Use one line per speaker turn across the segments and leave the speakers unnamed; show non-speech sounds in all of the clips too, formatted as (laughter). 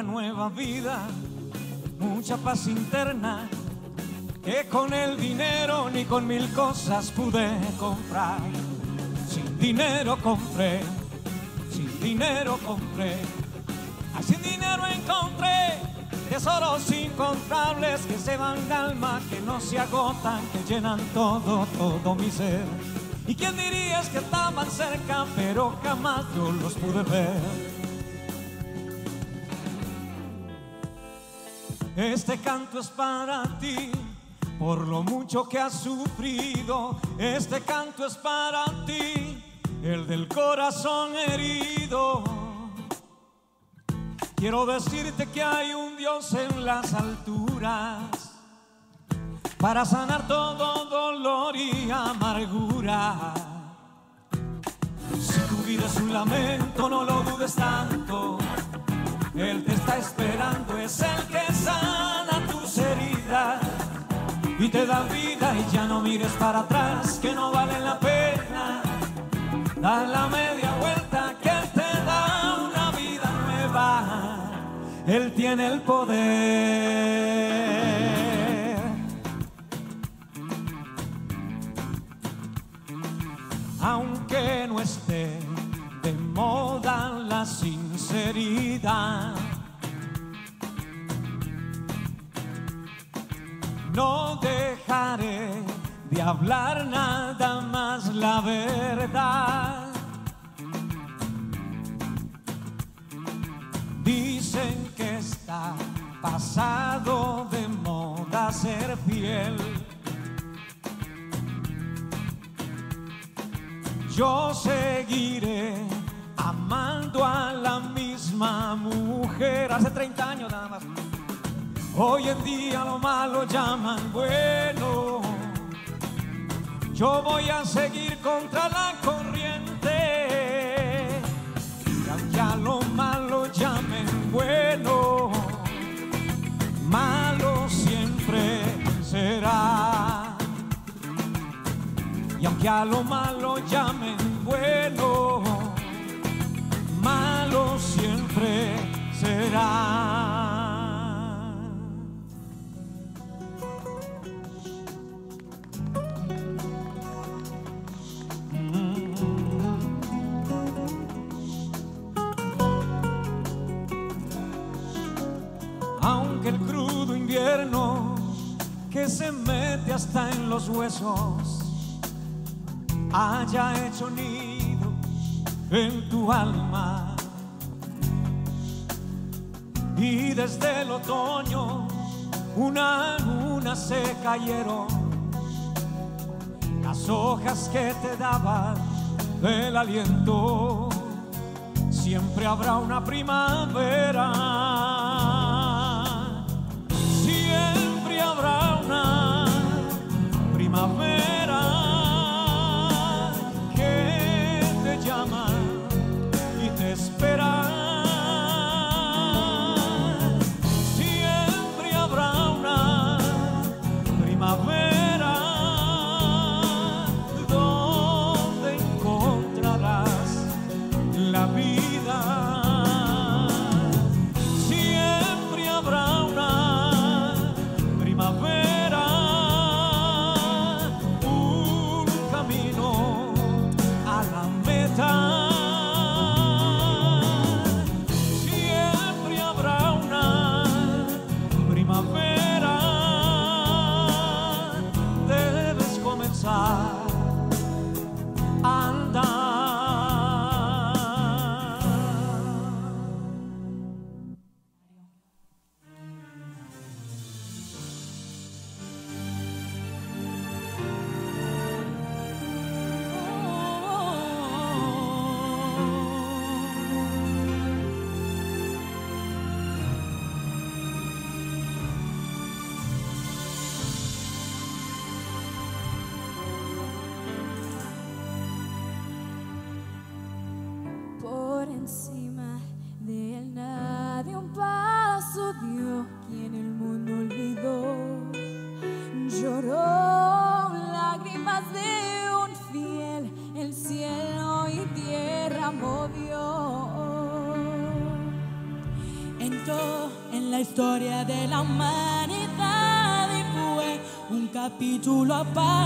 una nueva vida, mucha paz interna que con el dinero ni con mil cosas pude comprar. Sin dinero compré, sin dinero compré, sin dinero encontré tesoros incontables que se van alma, que no se agotan, que llenan todo, todo mi ser. ¿Y quién dirías que estaban cerca, pero jamás yo los pude ver? Este canto es para ti, por lo mucho que has sufrido. Este canto es para ti, el del corazón herido. Quiero decirte que hay un Dios en las alturas para sanar todo dolor y amargura. Si tu vida es un lamento, no lo dudes tanto. Él te está esperando, es el que sana tus heridas y te da vida y ya no mires para atrás, que no vale la pena. Da la media vuelta que Él te da una vida nueva. Él tiene el poder. Aunque no esté de moda la No dejaré de hablar nada más la verdad. Dicen que está pasado de moda ser fiel. Yo seguiré amando a la mujer hace 30 años nada más. Hoy en día lo malo llaman bueno. Yo voy a seguir contra la corriente. Y aunque a lo malo llamen bueno, malo siempre será. Y aunque a lo malo llamen bueno, malo siempre será. Aunque el crudo invierno que se mete hasta en los huesos haya hecho nido en tu alma. Y desde el otoño una a una se cayeron las hojas que te daban el aliento. Siempre habrá una primavera.
tout leur part.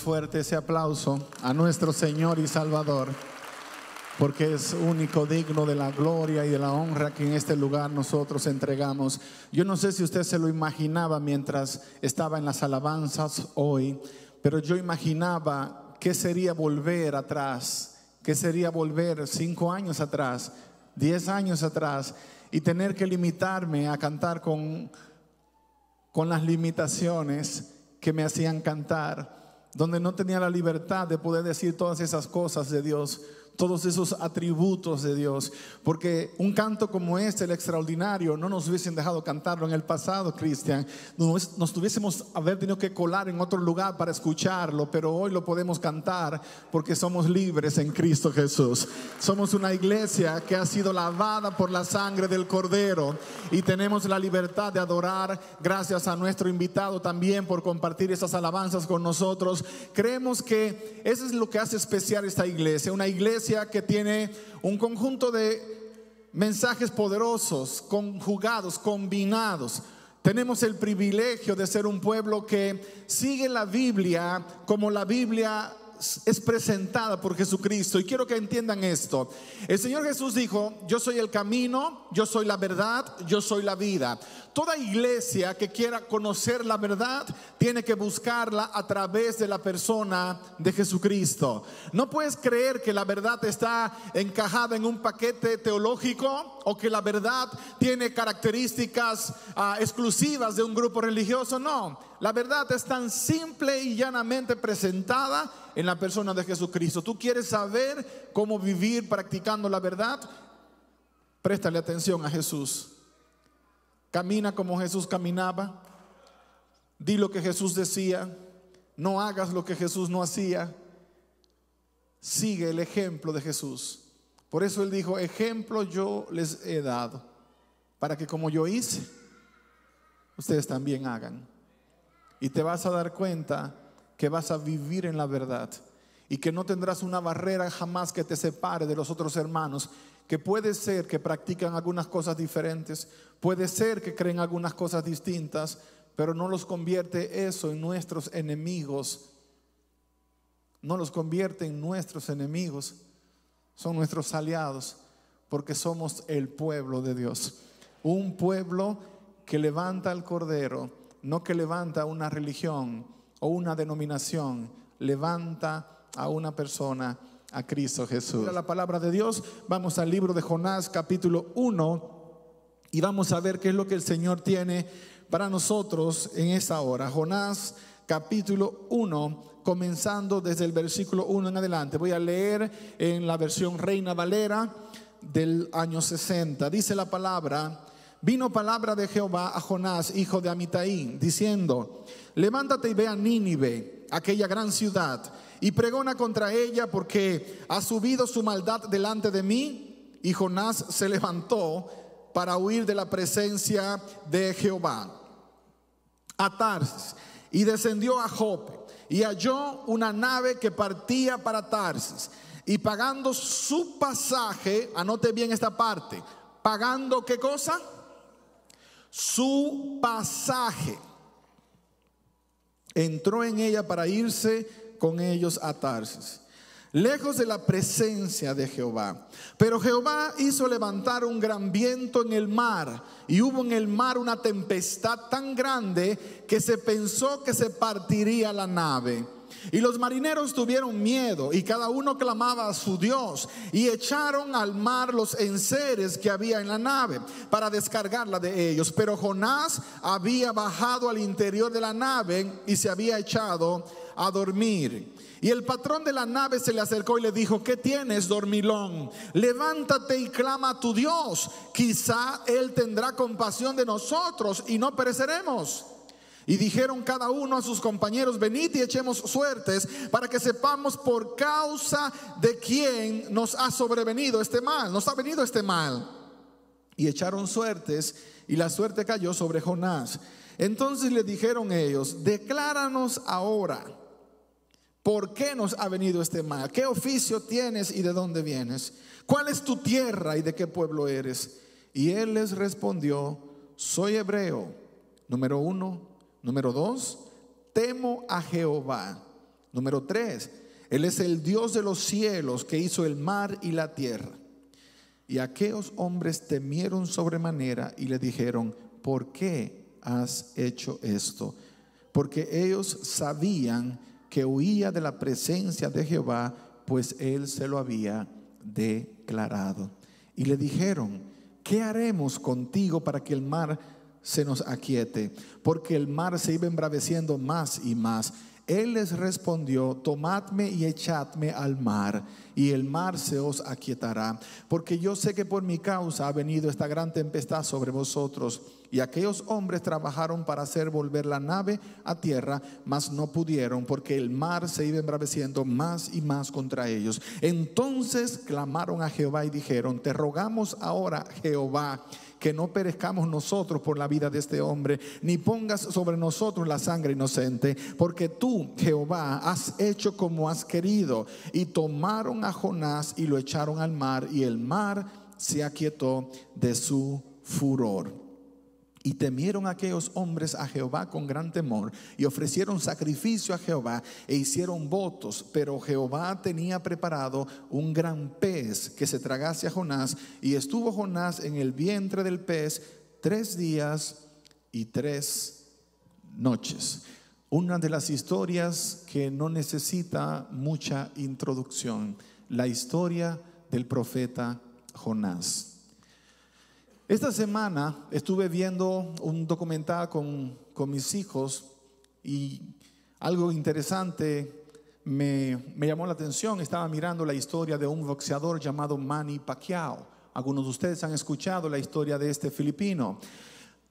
fuerte ese aplauso a nuestro Señor y Salvador, porque es único, digno de la gloria y de la honra que en este lugar nosotros entregamos. Yo no sé si usted se lo imaginaba mientras estaba en las alabanzas hoy, pero yo imaginaba qué sería volver atrás, qué sería volver cinco años atrás, diez años atrás, y tener que limitarme a cantar con, con las limitaciones que me hacían cantar
donde no tenía la libertad de poder decir todas esas cosas de Dios, todos esos atributos de Dios. Porque un canto como este, el extraordinario, no nos hubiesen dejado cantarlo en el pasado, Cristian. Nos, nos tuviésemos haber tenido que colar en otro lugar para escucharlo, pero hoy lo podemos cantar porque somos libres en Cristo Jesús. Somos una iglesia que ha sido lavada por la sangre del Cordero y tenemos la libertad de adorar gracias a nuestro invitado también por compartir esas alabanzas con nosotros. Creemos que eso es lo que hace especial esta iglesia, una iglesia que tiene un conjunto de mensajes poderosos, conjugados, combinados. Tenemos el privilegio de ser un pueblo que sigue la Biblia como la Biblia es presentada por Jesucristo. Y quiero que entiendan esto. El Señor Jesús dijo, yo soy el camino, yo soy la verdad, yo soy la vida. Toda iglesia que quiera conocer la verdad tiene que buscarla a través de la persona de Jesucristo. No puedes creer que la verdad está encajada en un paquete teológico o que la verdad tiene características ah, exclusivas de un grupo religioso. No, la verdad es tan simple y llanamente presentada en la persona de Jesucristo. ¿Tú quieres saber cómo vivir practicando la verdad? Préstale atención a Jesús. Camina como Jesús caminaba. Di lo que Jesús decía. No hagas lo que Jesús no hacía. Sigue el ejemplo de Jesús. Por eso él dijo, ejemplo yo les he dado, para que como yo hice, ustedes también hagan. Y te vas a dar cuenta que vas a vivir en la verdad y que no tendrás una barrera jamás que te separe de los otros hermanos, que puede ser que practican algunas cosas diferentes, puede ser que creen algunas cosas distintas, pero no los convierte eso en nuestros enemigos, no los convierte en nuestros enemigos, son nuestros aliados, porque somos el pueblo de Dios, un pueblo que levanta al Cordero, no que levanta una religión o una denominación, levanta a una persona, a Cristo Jesús. La palabra de Dios, vamos al libro de Jonás capítulo 1 y vamos a ver qué es lo que el Señor tiene para nosotros en esta hora. Jonás capítulo 1, comenzando desde el versículo 1 en adelante. Voy a leer en la versión Reina Valera del año 60. Dice la palabra, vino palabra de Jehová a Jonás, hijo de Amitai, diciendo, levántate y ve a Nínive, aquella gran ciudad, y pregona contra ella porque ha subido su maldad delante de mí. Y Jonás se levantó para huir de la presencia de Jehová a Tarsis y descendió a Jope y halló una nave que partía para Tarsis y pagando su pasaje, anote bien esta parte, pagando qué cosa? Su pasaje. Entró en ella para irse con ellos a Tarsis, lejos de la presencia de Jehová. Pero Jehová hizo levantar un gran viento en el mar, y hubo en el mar una tempestad tan grande que se pensó que se partiría la nave. Y los marineros tuvieron miedo y cada uno clamaba a su Dios y echaron al mar los enseres que había en la nave para descargarla de ellos. Pero Jonás había bajado al interior de la nave y se había echado a dormir. Y el patrón de la nave se le acercó y le dijo, ¿qué tienes, dormilón? Levántate y clama a tu Dios. Quizá Él tendrá compasión de nosotros y no pereceremos. Y dijeron cada uno a sus compañeros, venid y echemos suertes para que sepamos por causa de quién nos ha sobrevenido este mal, nos ha venido este mal. Y echaron suertes y la suerte cayó sobre Jonás. Entonces le dijeron ellos, decláranos ahora ¿Por qué nos ha venido este mal? ¿Qué oficio tienes y de dónde vienes? ¿Cuál es tu tierra y de qué pueblo eres? Y él les respondió, soy hebreo. Número uno. Número dos, temo a Jehová. Número tres, Él es el Dios de los cielos que hizo el mar y la tierra. Y aquellos hombres temieron sobremanera y le dijeron, ¿por qué has hecho esto? Porque ellos sabían que huía de la presencia de Jehová, pues él se lo había declarado. Y le dijeron, ¿qué haremos contigo para que el mar se nos aquiete? Porque el mar se iba embraveciendo más y más. Él les respondió, tomadme y echadme al mar, y el mar se os aquietará, porque yo sé que por mi causa ha venido esta gran tempestad sobre vosotros. Y aquellos hombres trabajaron para hacer volver la nave a tierra, mas no pudieron, porque el mar se iba embraveciendo más y más contra ellos. Entonces clamaron a Jehová y dijeron, te rogamos ahora, Jehová, que no perezcamos nosotros por la vida de este hombre, ni pongas sobre nosotros la sangre inocente, porque tú, Jehová, has hecho como has querido. Y tomaron a Jonás y lo echaron al mar, y el mar se aquietó de su furor. Y temieron aquellos hombres a Jehová con gran temor y ofrecieron sacrificio a Jehová e hicieron votos. Pero Jehová tenía preparado un gran pez que se tragase a Jonás y estuvo Jonás en el vientre del pez tres días y tres noches. Una de las historias que no necesita mucha introducción, la historia del profeta Jonás. Esta semana estuve viendo un documental con, con mis hijos y algo interesante me, me, llamó la atención. Estaba mirando la historia de un boxeador llamado Manny Pacquiao. Algunos de ustedes han escuchado la historia de este filipino.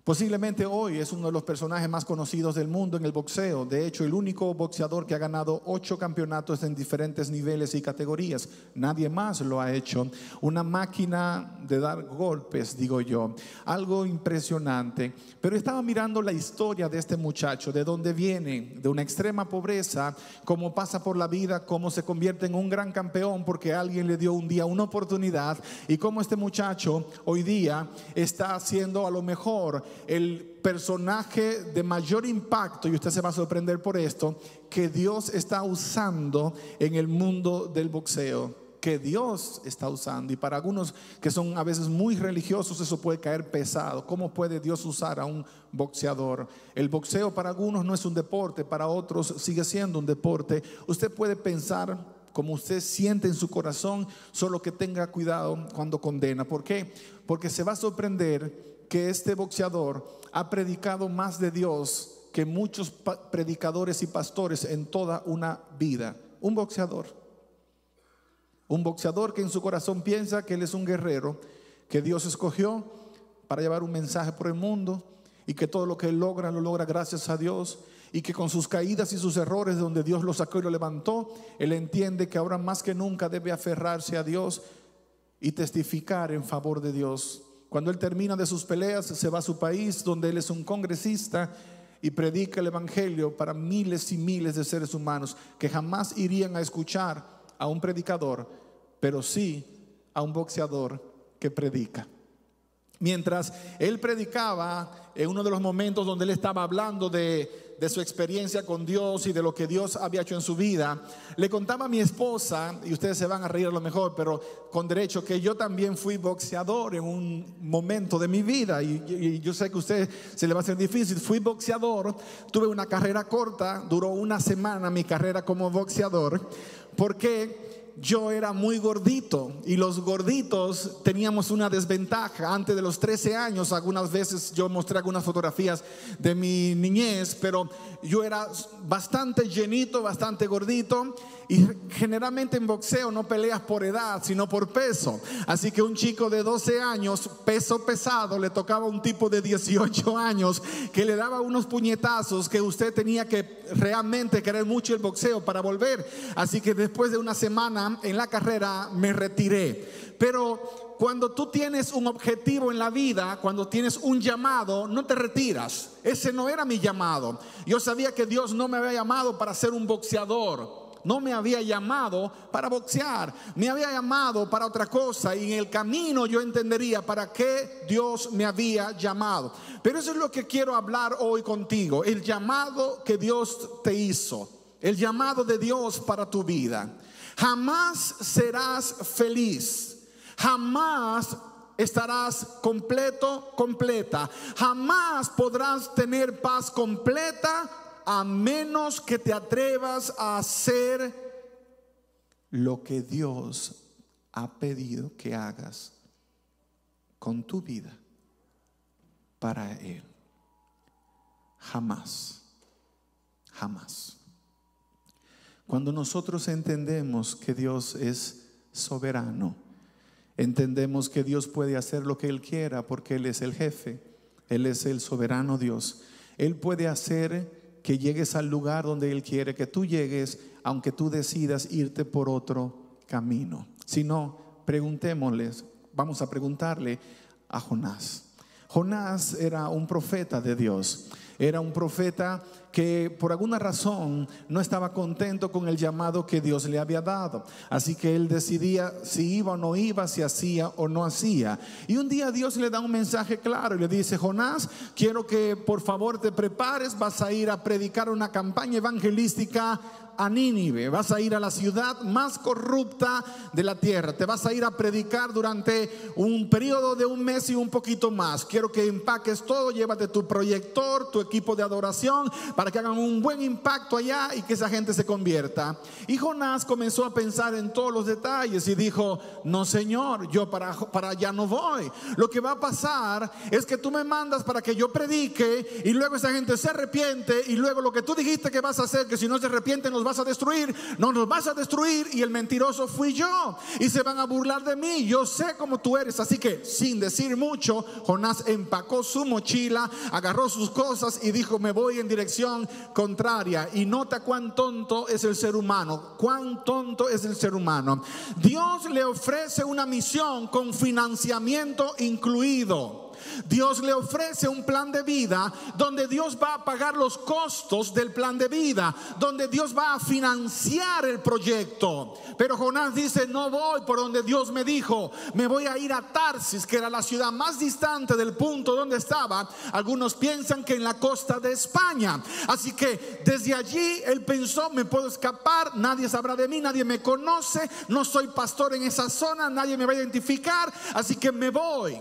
Posiblemente hoy es uno de los personajes más conocidos del mundo en el boxeo. De hecho, el único boxeador que ha ganado ocho campeonatos en diferentes niveles y categorías. Nadie más lo ha hecho. Una máquina de dar golpes, digo yo. Algo impresionante. Pero estaba mirando la historia de este muchacho, de dónde viene, de una extrema pobreza, cómo pasa por la vida, cómo se convierte en un gran campeón porque alguien le dio un día una oportunidad y cómo este muchacho hoy día está haciendo a lo mejor el personaje de mayor impacto, y usted se va a sorprender por esto, que Dios está usando en el mundo del boxeo, que Dios está usando. Y para algunos que son a veces muy religiosos, eso puede caer pesado. ¿Cómo puede Dios usar a un boxeador? El boxeo para algunos no es un deporte, para otros sigue siendo un deporte. Usted puede pensar como usted siente en su corazón, solo que tenga cuidado cuando condena. ¿Por qué? Porque se va a sorprender que este boxeador ha predicado más de Dios que muchos predicadores y pastores en toda una vida. Un boxeador. Un boxeador que en su corazón piensa que él es un guerrero, que Dios escogió para llevar un mensaje por el mundo y que todo lo que él logra lo logra gracias a Dios y que con sus caídas y sus errores donde Dios lo sacó y lo levantó, él entiende que ahora más que nunca debe aferrarse a Dios y testificar en favor de Dios. Cuando él termina de sus peleas, se va a su país, donde él es un congresista y predica el Evangelio para miles y miles de seres humanos que jamás irían a escuchar a un predicador, pero sí a un boxeador que predica. Mientras él predicaba, en uno de los momentos donde él estaba hablando de, de su experiencia con Dios y de lo que Dios había hecho en su vida, le contaba a mi esposa, y ustedes se van a reír a lo mejor, pero con derecho, que yo también fui boxeador en un momento de mi vida, y, yo sé que a usted se le va a hacer difícil, fui boxeador, tuve una carrera corta, duró una semana mi carrera como boxeador, porque yo era muy gordito y los gorditos teníamos una desventaja. Antes de los 13 años, algunas veces yo mostré algunas fotografías de mi niñez, pero yo era bastante llenito, bastante gordito y generalmente en boxeo no peleas por edad, sino por peso. Así que un chico de 12 años, peso pesado, le tocaba a un tipo de 18 años que le daba unos puñetazos que usted tenía que realmente querer mucho el boxeo para volver. Así que después de una semana en la carrera me retiré. Pero cuando tú tienes un objetivo en la vida, cuando tienes un llamado, no te retiras. Ese no era mi llamado. Yo sabía que Dios no me había llamado para ser un boxeador. No me había llamado para boxear, me había llamado para otra cosa y en el camino yo entendería para qué Dios me había llamado. Pero eso es lo que quiero hablar hoy contigo, el llamado que Dios te hizo, el llamado de Dios para tu vida. Jamás serás feliz jamás estarás completo, completa. Jamás podrás tener paz completa a menos que te atrevas a hacer lo que Dios ha pedido que hagas con tu vida para Él. Jamás, jamás. Cuando nosotros entendemos que Dios es soberano, entendemos que Dios puede hacer lo que Él quiera porque Él es el jefe, Él es el soberano Dios. Él puede hacer que llegues al lugar donde Él quiere que tú llegues, aunque tú decidas irte por otro camino. Si no, preguntémosles, vamos a preguntarle a Jonás. Jonás era un profeta de Dios. Era un profeta que por alguna razón no estaba contento con el llamado que Dios le había dado. Así que él decidía si iba o no iba, si hacía o no hacía. Y un día Dios le da un mensaje claro y le dice, Jonás, quiero que por favor te prepares, vas a ir a predicar una campaña evangelística a Nínive, vas a ir a la ciudad más corrupta de la tierra, te vas a ir a predicar durante un periodo de un mes y un poquito más. Quiero que empaques todo, llévate tu proyector, tu equipo de adoración, para que hagan un buen impacto allá y que esa gente se convierta. Y Jonás comenzó a pensar en todos los detalles y dijo, no Señor, yo para, para allá no voy. Lo que va a pasar es que tú me mandas para que yo predique y luego esa gente se arrepiente y luego lo que tú dijiste que vas a hacer, que si no se arrepienten nos vas a destruir, no nos vas a destruir y el mentiroso fui yo y se van a burlar de mí. Yo sé cómo tú eres, así que sin decir mucho, Jonás empacó su mochila, agarró sus cosas y dijo, me voy en dirección contraria. Y nota cuán tonto es el ser humano, cuán tonto es el ser humano. Dios le ofrece una misión con financiamiento incluido. Dios le ofrece un plan de vida donde Dios va a pagar los costos del plan de vida, donde Dios va a financiar el proyecto. Pero Jonás dice, no voy por donde Dios me dijo, me voy a ir a Tarsis, que era la ciudad más distante del punto donde estaba. Algunos piensan que en la costa de España. Así que desde allí él pensó, me puedo escapar, nadie sabrá de mí, nadie me conoce, no soy pastor en esa zona, nadie me va a identificar, así que me voy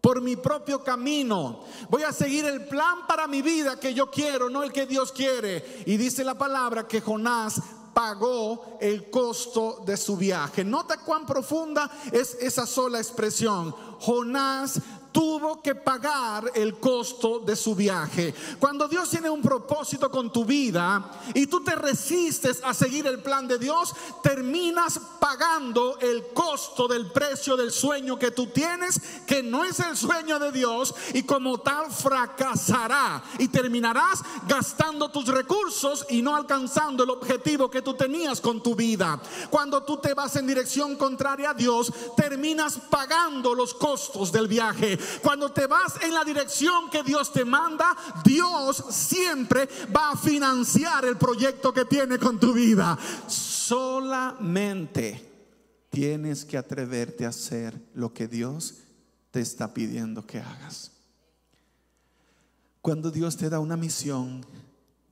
por mi propio camino. Voy a seguir el plan para mi vida que yo quiero, no el que Dios quiere. Y dice la palabra que Jonás pagó el costo de su viaje. Nota cuán profunda es esa sola expresión. Jonás tuvo que pagar el costo de su viaje. Cuando Dios tiene un propósito con tu vida y tú te resistes a seguir el plan de Dios, terminas pagando el costo del precio del sueño que tú tienes, que no es el sueño de Dios, y como tal fracasará y terminarás gastando tus recursos y no alcanzando el objetivo que tú tenías con tu vida. Cuando tú te vas en dirección contraria a Dios, terminas pagando los costos del viaje. Cuando te vas en la dirección que Dios te manda, Dios siempre va a financiar el proyecto que tiene con tu vida. Solamente tienes que atreverte a hacer lo que Dios te está pidiendo que hagas. Cuando Dios te da una misión,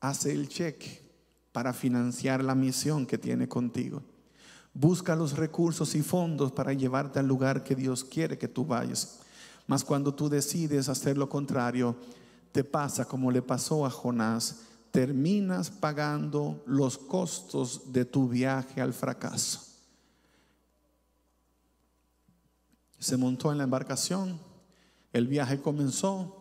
hace el cheque para financiar la misión que tiene contigo. Busca los recursos y fondos para llevarte al lugar que Dios quiere que tú vayas. Mas cuando tú decides hacer lo contrario, te pasa como le pasó a Jonás, terminas pagando los costos de tu viaje al fracaso. Se montó en la embarcación, el viaje comenzó,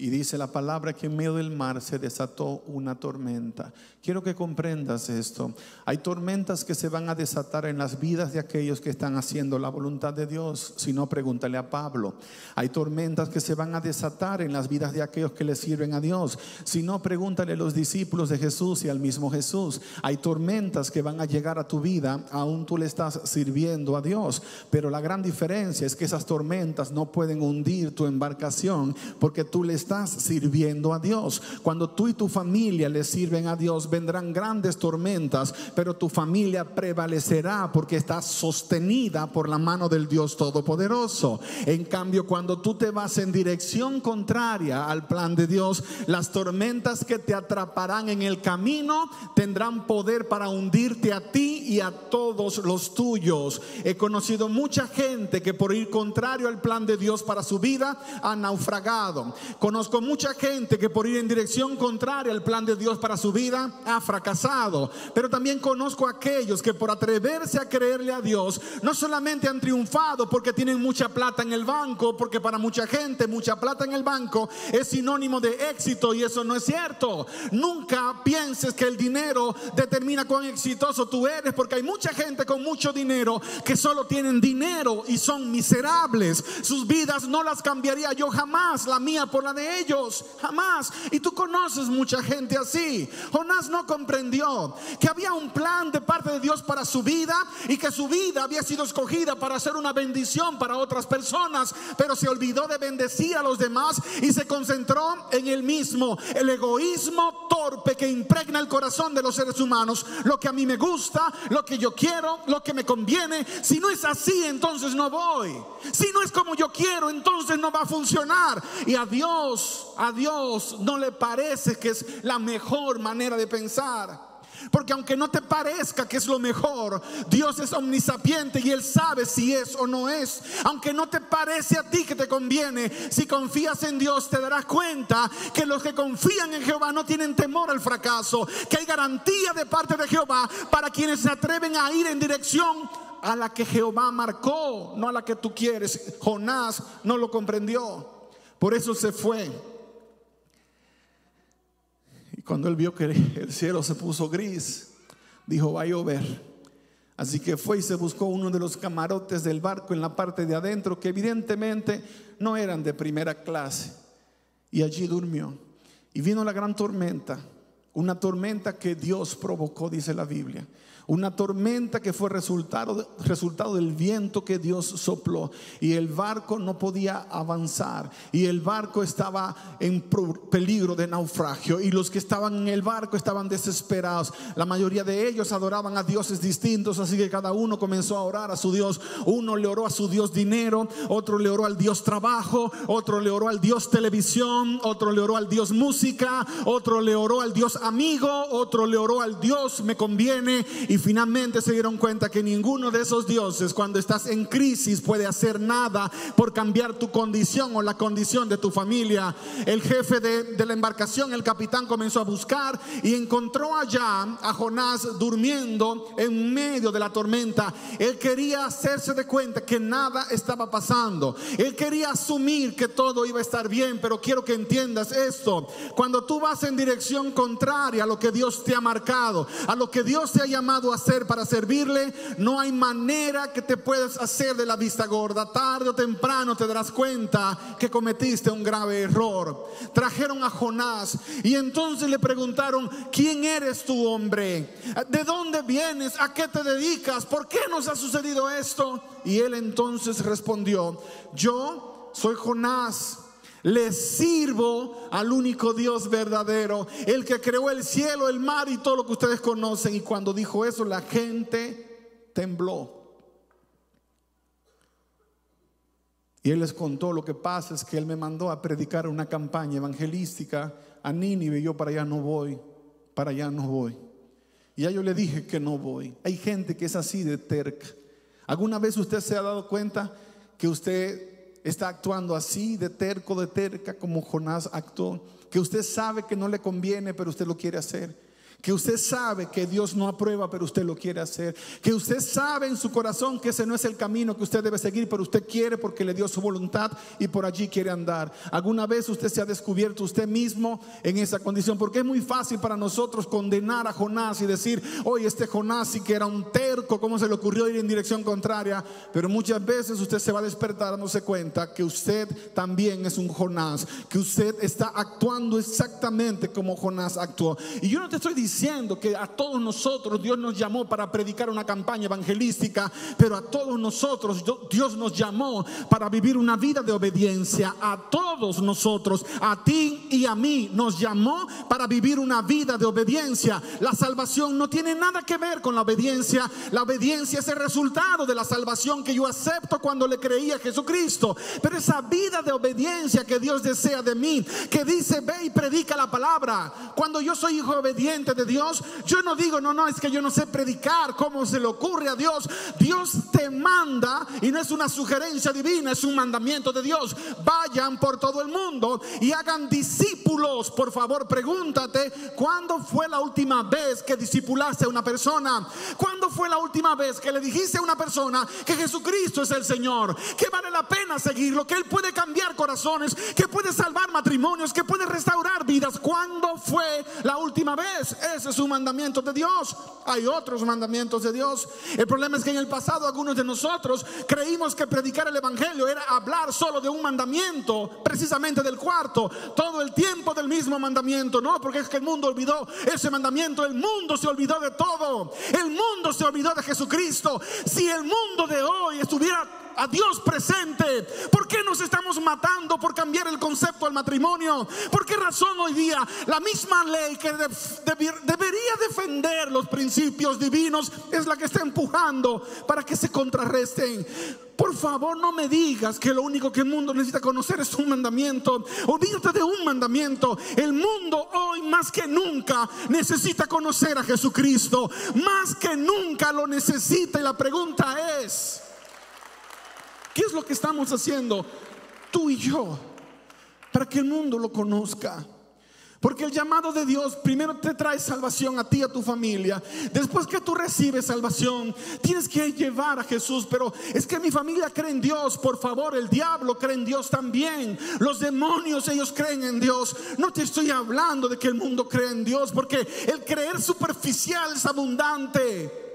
y dice la palabra que en medio del mar se desató una tormenta. Quiero que comprendas esto. Hay tormentas que se van a desatar en las vidas de aquellos que están haciendo la voluntad de Dios. Si no, pregúntale a Pablo. Hay tormentas que se van a desatar en las vidas de aquellos que le sirven a Dios. Si no, pregúntale a los discípulos de Jesús y al mismo Jesús. Hay tormentas que van a llegar a tu vida, aún tú le estás sirviendo a Dios. Pero la gran diferencia es que esas tormentas no pueden hundir tu embarcación porque tú le estás estás sirviendo a Dios. Cuando tú y tu familia le sirven a Dios, vendrán grandes tormentas, pero tu familia prevalecerá porque está sostenida por la mano del Dios Todopoderoso. En cambio, cuando tú te vas en dirección contraria al plan de Dios, las tormentas que te atraparán en el camino tendrán poder para hundirte a ti y a todos los tuyos. He conocido mucha gente que por ir contrario al plan de Dios para su vida ha naufragado conozco mucha gente que por ir en dirección contraria al plan de Dios para su vida ha fracasado. Pero también conozco aquellos que por atreverse a creerle a Dios, no solamente han triunfado porque tienen mucha plata en el banco, porque para mucha gente mucha plata en el banco es sinónimo de éxito y eso no es cierto. Nunca pienses que el dinero determina cuán exitoso tú eres, porque hay mucha gente con mucho dinero que solo tienen dinero y son miserables. Sus vidas no las cambiaría yo jamás, la mía por la de ellos, jamás. Y tú conoces mucha gente así. Jonás no comprendió que había un plan de parte de Dios para su vida y que su vida había sido escogida para ser una bendición para otras personas, pero se olvidó de bendecir a los demás y se concentró en el mismo. El egoísmo torpe que impregna el corazón de los seres humanos. Lo que a mí me gusta, lo que yo quiero, lo que me conviene. Si no es así, entonces no voy. Si no es como yo quiero, entonces no va a funcionar. Y a Dios, a Dios no le parece que es la mejor manera de pensar. Porque aunque no te parezca que es lo mejor, Dios es omnisapiente y Él sabe si es o no es. Aunque no te parece a ti que te conviene, si confías en Dios te darás cuenta que los que confían en Jehová no tienen temor al fracaso, que hay garantía de parte de Jehová para quienes se atreven a ir en dirección a la que Jehová marcó, no a la que tú quieres. Jonás no lo comprendió, por eso se fue. Y cuando él vio que el cielo se puso gris, dijo, va a llover. Así que fue y se buscó uno de los camarotes del barco en la parte de adentro, que evidentemente no eran de primera clase. Y allí durmió. Y vino la gran tormenta, una tormenta que Dios provocó, dice la Biblia. Una tormenta que fue resultado, resultado del viento que Dios sopló. Y el barco no podía avanzar. Y el barco estaba en peligro de naufragio. Y los que estaban en el barco estaban desesperados. La mayoría de ellos adoraban a dioses distintos. Así que cada uno comenzó a orar a su Dios. Uno le oró a su Dios dinero. Otro le oró al Dios trabajo. Otro le oró al Dios televisión. Otro le oró al Dios música. Otro le oró al Dios amigo. Otro le oró al Dios me conviene. Y finalmente se dieron cuenta que ninguno de esos dioses cuando estás en crisis puede hacer nada por cambiar tu condición o la condición de tu familia. El jefe de, la embarcación, el capitán, comenzó a buscar y encontró allá a Jonás durmiendo en medio de la tormenta. Él quería hacerse de cuenta que nada estaba pasando. Él quería asumir que todo iba a estar bien, pero quiero que entiendas esto. Cuando tú vas en dirección contraria a lo que Dios te ha marcado, a lo que Dios te ha llamado hacer para servirle, no hay manera que te puedas hacer de la vista gorda. Tarde o temprano te darás cuenta que cometiste un grave error. Trajeron a Jonás y entonces le preguntaron, ¿quién eres tu hombre? ¿De dónde vienes? ¿A qué te dedicas? ¿Por qué nos ha sucedido esto? Y él entonces respondió, yo soy Jonás le sirvo al único Dios verdadero, el que creó el cielo, el mar y todo lo que ustedes conocen. Y cuando dijo eso, la gente tembló. Y él les contó lo que pasa es que él me mandó a predicar una campaña evangelística a Nínive y yo para allá no voy, para allá no voy. Y ya yo le dije que no voy. Hay gente que es así de terca. ¿Alguna vez usted se ha dado cuenta que usted está actuando así, de terco, de terca, como Jonás actuó, que usted sabe que no le conviene, pero usted lo quiere hacer que usted sabe que Dios no aprueba, pero usted lo quiere hacer, que usted sabe en su corazón que ese no es el camino que usted debe seguir, pero usted quiere porque le dio su voluntad y por allí quiere andar. ¿Alguna vez usted se ha descubierto usted mismo en esa condición? Porque es muy fácil para nosotros condenar a Jonás y decir, oye, este Jonás sí que era un terco, ¿cómo se le ocurrió ir en dirección contraria? Pero muchas veces usted se va a despertar dándose cuenta que usted también es un Jonás, que usted está actuando exactamente como Jonás actuó. Y yo no te estoy diciendo diciendo que a todos nosotros Dios nos llamó para predicar una campaña evangelística, pero a todos nosotros Dios nos llamó para vivir una vida de obediencia. A todos nosotros, a ti y a mí, nos llamó para vivir una vida de obediencia. La salvación no tiene nada que ver con la obediencia. La obediencia es el resultado de la salvación que yo acepto cuando le creí a Jesucristo. Pero esa vida de obediencia que Dios desea de mí, que dice, ve y predica la palabra. Cuando yo soy hijo obediente de Dios. Yo no digo, no, no, es que yo no sé predicar cómo se le ocurre a Dios. Dios te manda y no es una sugerencia divina, es un mandamiento de Dios. Vayan por todo el mundo y hagan discípulos. Por favor, pregúntate, ¿cuándo fue la última vez que discipulaste a una persona? ¿Cuándo fue la última vez que le dijiste a una persona que Jesucristo es el Señor? Que vale la pena seguirlo, que Él puede cambiar corazones, que puede salvar matrimonios, que puede restaurar vidas. ¿Cuándo fue la última vez? Ese es un mandamiento de Dios. Hay otros mandamientos de Dios. El problema es que en el pasado algunos de nosotros creímos que predicar el Evangelio era hablar solo de un mandamiento, precisamente del cuarto, todo el tiempo del mismo mandamiento. No, porque es que el mundo olvidó ese mandamiento. El mundo se olvidó de todo. El mundo se olvidó de Jesucristo. Si el mundo de hoy estuviera a Dios presente. ¿Por qué nos estamos matando por cambiar el concepto del matrimonio? ¿Por qué razón hoy día la misma ley que debería defender los principios divinos es la que está empujando para que se contrarresten? Por favor, no me digas que lo único que el mundo necesita conocer es un mandamiento. Olvídate de un mandamiento. El mundo hoy más que nunca necesita conocer a Jesucristo. Más que nunca lo necesita. Y la pregunta es, ¿Qué es lo que estamos haciendo tú y yo para que el mundo lo conozca? Porque el llamado de Dios primero te trae salvación a ti y a tu familia. Después que tú recibes salvación, tienes que llevar a Jesús. Pero es que mi familia cree en Dios. Por favor, el diablo cree en Dios también. Los demonios, ellos creen en Dios. No te estoy hablando de que el mundo cree en Dios. Porque el creer superficial es abundante.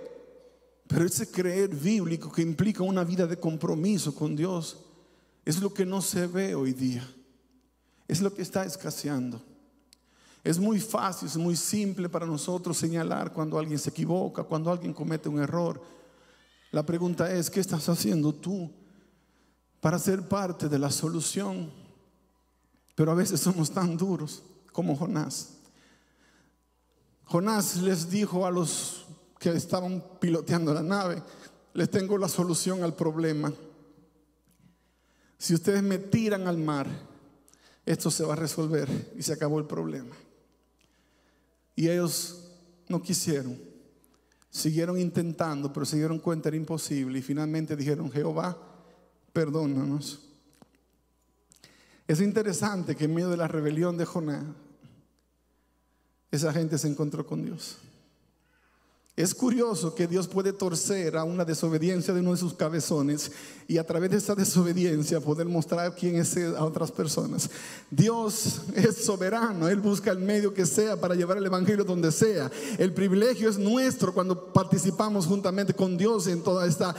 Pero ese creer bíblico que implica una vida de compromiso con Dios es lo que no se ve hoy día. Es lo que está escaseando. Es muy fácil, es muy simple para nosotros señalar cuando alguien se equivoca, cuando alguien comete un error. La pregunta es, ¿qué estás haciendo tú para ser parte de la solución? Pero a veces somos tan duros como Jonás. Jonás les dijo a los que estaban piloteando la nave, les tengo la solución al problema. Si ustedes me tiran al mar, esto se va a resolver y se acabó el problema. Y ellos no quisieron, siguieron intentando, pero se dieron cuenta era imposible y finalmente dijeron, Jehová, perdónanos. Es interesante que en medio de la rebelión de Jonás, esa gente se encontró con Dios. Es curioso que Dios puede torcer a una desobediencia de uno de sus cabezones y a través de esa desobediencia poder mostrar quién es a otras personas. Dios es soberano, Él busca el medio que sea para llevar el Evangelio donde sea. El privilegio es nuestro cuando participamos juntamente con Dios en toda esta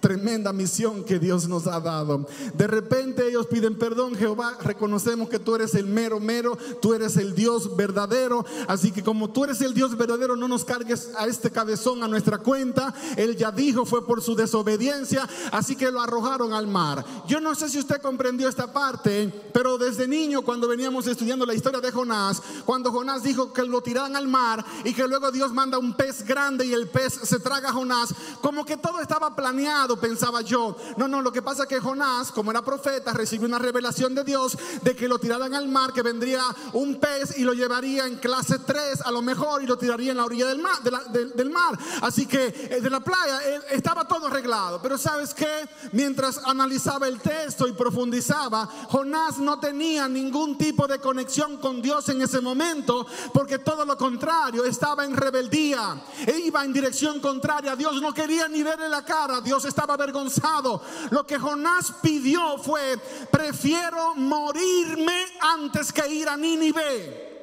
tremenda misión que Dios nos ha dado. De repente ellos piden perdón, Jehová, reconocemos que tú eres el mero mero, tú eres el Dios verdadero, así que como tú eres el Dios verdadero, no nos cargues a este cabezón a nuestra cuenta. Él ya dijo fue por su desobediencia, así que lo arrojaron al mar. Yo no sé si usted comprendió esta parte, pero desde niño cuando veníamos estudiando la historia de Jonás, cuando Jonás dijo que lo tiraran al mar y que luego Dios manda un pez grande y el pez se traga a Jonás, como que todo estaba planeado, pensaba yo. No, no, lo que pasa es que Jonás, como era profeta, recibió una revelación de Dios de que lo tiraran al mar, que vendría un pez y lo llevaría en clase 3 a lo mejor y lo tiraría en la orilla del mar, de mar. Así que eh, de la playa eh, estaba todo arreglado. Pero sabes que mientras analizaba el texto y profundizaba, Jonás no tenía ningún tipo de conexión con Dios en ese momento, porque todo lo contrario, estaba en rebeldía, e iba en dirección contraria. Dios no quería ni verle la cara, Dios estaba avergonzado. Lo que Jonás pidió fue, prefiero morirme antes que ir a Nínive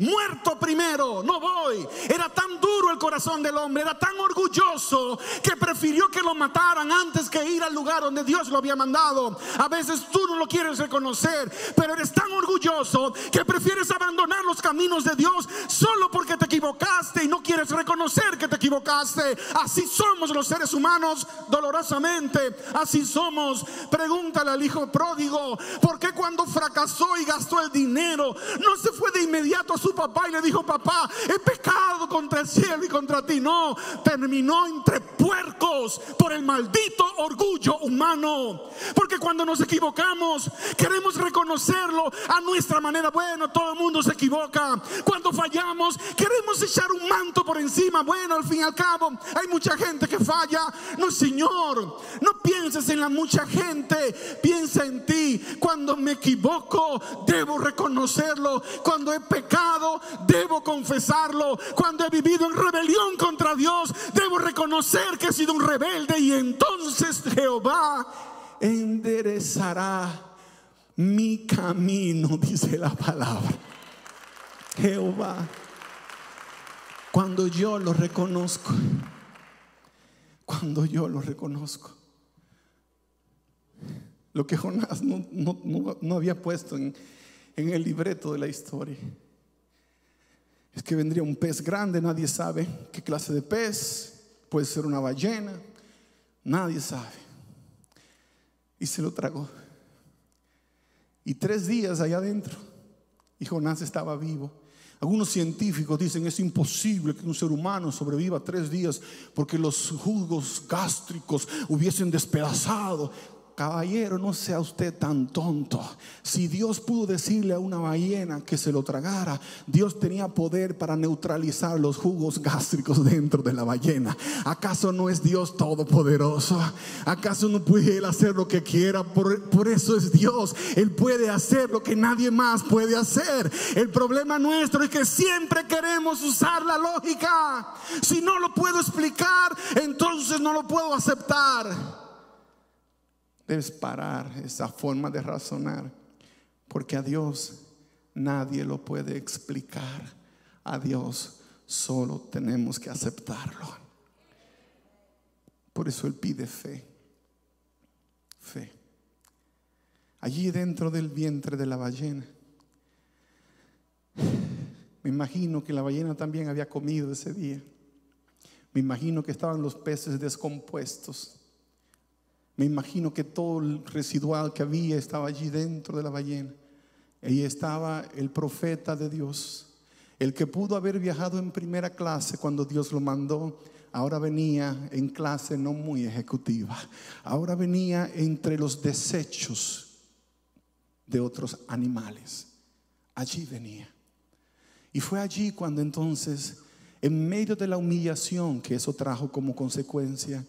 muerto primero, no voy. Era tan duro el corazón del hombre, era tan orgulloso que prefirió que lo mataran antes que ir al lugar donde Dios lo había mandado. A veces tú no lo quieres reconocer, pero eres tan orgulloso que prefieres abandonar los caminos de Dios solo porque te equivocaste y no quieres reconocer que te equivocaste. Así somos los seres humanos dolorosamente, así somos. Pregúntale al hijo pródigo, ¿por qué cuando fracasó y gastó el dinero no se fue de inmediato a su papá y le dijo, papá, he pecado contra el cielo y contra ti. No, terminó entre puercos por el maldito orgullo humano. Porque cuando nos equivocamos, queremos reconocerlo a nuestra manera. Bueno, todo el mundo se equivoca. Cuando fallamos, queremos echar un manto por encima. Bueno, al fin y al cabo, hay mucha gente que falla. No, Señor, no pienses en la mucha gente, piensa en ti. Cuando me equivoco, debo reconocerlo. Cuando he pecado, debo confesarlo. Cuando he vivido en rebelión contra Dios, debo reconocer que he sido un rebelde y entonces Jehová enderezará mi camino, (laughs) dice la palabra. Jehová, cuando yo lo reconozco, cuando yo lo reconozco, lo que Jonás no, había puesto en, en el libreto de la historia. Es que vendría un pez grande, nadie sabe qué clase de pez, puede ser una ballena, nadie sabe. Y se lo tragó. Y tres días allá adentro, y Jonás estaba vivo. Algunos científicos dicen es imposible que un ser humano sobreviva tres días porque los jugos gástricos hubiesen despedazado. Caballero, no sea usted tan tonto. Si Dios pudo decirle a una ballena que se lo tragara, Dios tenía poder para neutralizar los jugos gástricos (laughs) dentro de la ballena. ¿Acaso no es Dios todopoderoso? ¿Acaso no puede Él hacer lo que quiera? Por, por eso es Dios. Él puede hacer lo que nadie más puede hacer. El problema nuestro es que siempre queremos usar la lógica. Si no lo puedo explicar, entonces no lo puedo aceptar. Debes parar esa forma de razonar, porque a Dios nadie lo puede explicar. A Dios solo tenemos que aceptarlo. Por eso Él pide fe. Fe. Allí dentro del vientre de la ballena. Me imagino que la ballena también había comido ese día. Me imagino que estaban los peces descompuestos. Me imagino que todo el residual que había estaba allí dentro de la ballena. Ahí estaba el profeta de Dios, el que pudo haber viajado en primera clase cuando Dios lo mandó. Ahora venía en clase no muy ejecutiva. Ahora venía entre los desechos de otros animales. Allí venía. Y fue allí cuando entonces, en medio de la humillación que eso trajo como consecuencia,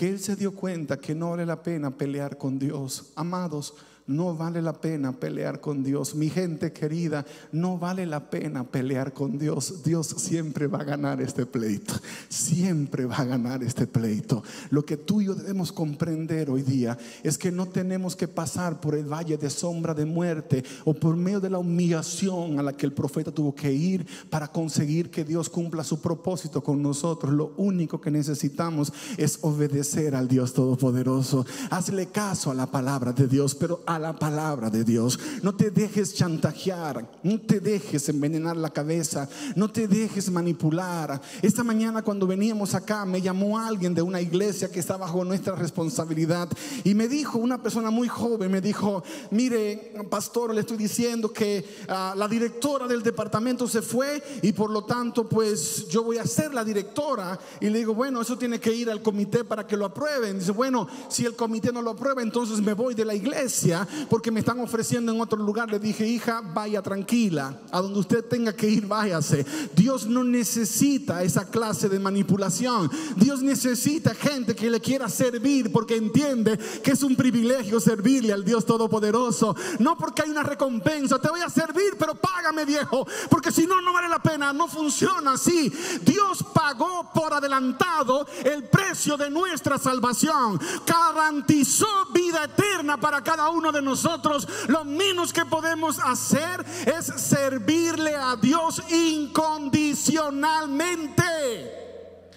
que él se dio cuenta que no vale la pena pelear con Dios. Amados, no vale la pena pelear con Dios. Mi gente querida, no vale la pena pelear con Dios. Dios siempre va a ganar este pleito. Siempre va a ganar este pleito. Lo que tú y yo debemos comprender hoy día es que no tenemos que pasar por el valle de sombra de muerte o por medio de la humillación a la que el profeta tuvo que ir para conseguir que Dios cumpla su propósito con nosotros. Lo único que necesitamos es obedecer al Dios Todopoderoso. Hazle caso a la palabra de Dios, pero a la palabra de Dios. No te dejes chantajear, no te dejes envenenar la cabeza, no te dejes manipular. Esta mañana cuando veníamos acá me llamó alguien de una iglesia que está bajo nuestra responsabilidad y me dijo, una persona muy joven, me dijo, mire, pastor, le estoy diciendo que ah, la directora del departamento se fue y por lo tanto pues yo voy a ser la directora. Y le digo, bueno, eso tiene que ir al comité para que lo aprueben. Dice, bueno, si el comité no lo aprueba, entonces me voy de la iglesia porque me están ofreciendo en otro lugar. Le dije, hija, vaya tranquila, a donde usted tenga que ir, váyase. Dios no necesita esa clase de manipulación. Dios necesita gente que le quiera servir porque entiende que es un privilegio servirle al Dios Todopoderoso. No porque hay una recompensa, te voy a servir, pero págame viejo, porque si no, no vale la pena. No funciona así. Dios pagó por adelantado el precio de nuestra salvación. Garantizó vida eterna para cada uno de nosotros. Lo menos que podemos hacer es servirle a Dios incondicionalmente.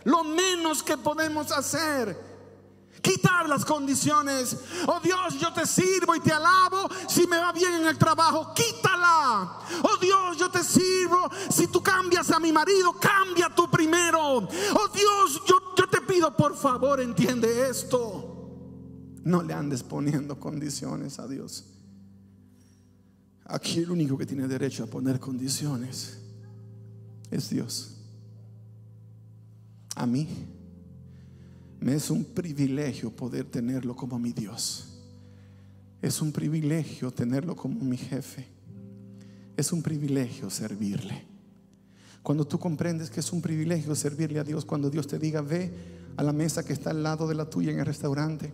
Lo menos que podemos hacer. Quitar las condiciones. Oh Dios, yo te sirvo y te alabo si me va bien en el trabajo. Quítala. Oh Dios, yo te sirvo. Si tú cambias a mi marido, cambia tú primero. Oh Dios, yo, yo te pido por favor, entiende esto. No le andes poniendo condiciones a Dios. Aquí el único que tiene derecho a poner condiciones es Dios. A mí me es un privilegio poder tenerlo como mi Dios. Es un privilegio tenerlo como mi jefe. Es un privilegio servirle. Cuando tú comprendes que es un privilegio servirle a Dios, cuando Dios te diga, ve a la mesa que está al lado de la tuya en el restaurante